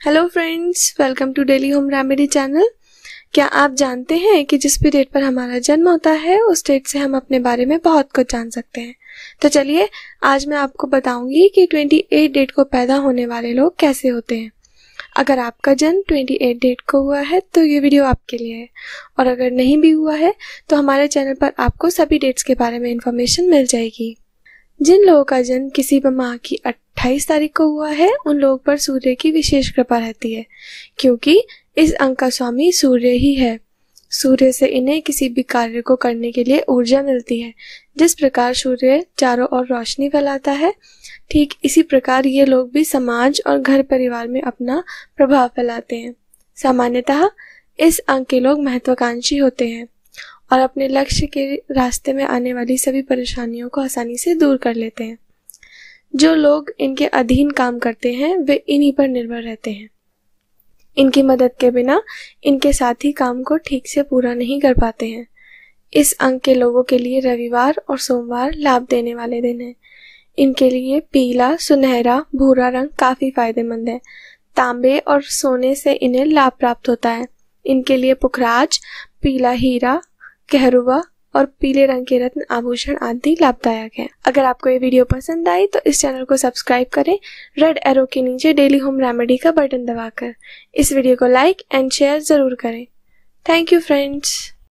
Hello friends welcome to daily home remedy channel क्या आप जानते हैं कि जिस भी डेट पर हमारा जन्म होता है, उस डेट से हम अपने बारे में बहुत कुछ जान सकते हैं। तो चलिए, आज मैं आपको बताऊँगी कि 28 डेट को पैदा होने वाले लोग कैसे होते हैं। अगर आपका जन्म 28 डेट को हुआ है तो ये वीडियो आपके लिए है। और अगर नहीं भी हुआ है तो हमारे चैनल पर आपको सभी डेट्स के बारे में इंफॉर्मेशन मिल जाएगी। जिन लोगों का जन्म किसी भी माह की 28 तारीख को हुआ है, उन लोगों पर सूर्य की विशेष कृपा रहती है, क्योंकि इस अंक का स्वामी सूर्य ही है। सूर्य से इन्हें किसी भी कार्य को करने के लिए ऊर्जा मिलती है। जिस प्रकार सूर्य चारों ओर रोशनी फैलाता है, ठीक इसी प्रकार ये लोग भी समाज और घर परिवार में अपना प्रभाव फैलाते हैं। सामान्यतः इस अंक के लोग महत्वाकांक्षी होते हैं। और अपने लक्ष्य के रास्ते में आने वाली सभी परेशानियों को आसानी से दूर कर लेते हैं। जो लोग इनके अधीन काम करते हैं, वे इन्हीं पर निर्भर रहते हैं। इनकी मदद के बिना इनके साथी काम को ठीक से पूरा नहीं कर पाते हैं। इस अंक के लोगों के लिए रविवार और सोमवार लाभ देने वाले दिन हैं। इनके लिए पीला, सुनहरा, भूरा रंग काफ़ी फ़ायदेमंद है। तांबे और सोने से इन्हें लाभ प्राप्त होता है। इनके लिए पुखराज, पीला हीरा कहरुआ और पीले रंग के रत्न आभूषण आदि लाभदायक हैं। अगर आपको ये वीडियो पसंद आई तो इस चैनल को सब्सक्राइब करें। रेड एरो के नीचे डेली होम रेमेडी का बटन दबाकर इस वीडियो को लाइक एंड शेयर ज़रूर करें। Thank you friends